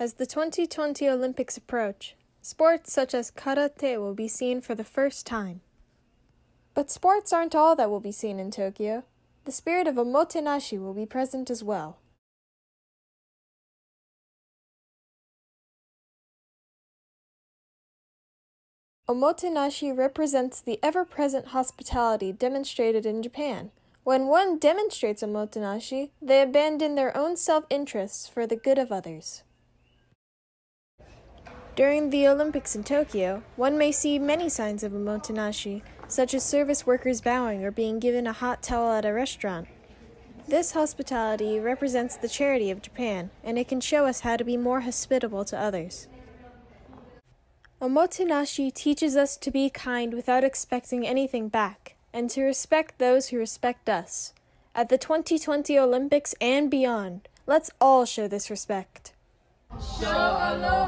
As the 2020 Olympics approach, sports such as karate will be seen for the first time. But sports aren't all that will be seen in Tokyo. The spirit of omotenashi will be present as well. Omotenashi represents the ever present hospitality demonstrated in Japan. When one demonstrates omotenashi, they abandon their own self interests for the good of others. During the Olympics in Tokyo, one may see many signs of omotenashi, such as service workers bowing or being given a hot towel at a restaurant. This hospitality represents the charity of Japan, and it can show us how to be more hospitable to others. Omotenashi teaches us to be kind without expecting anything back, and to respect those who respect us. At the 2020 Olympics and beyond, let's all show this respect. Show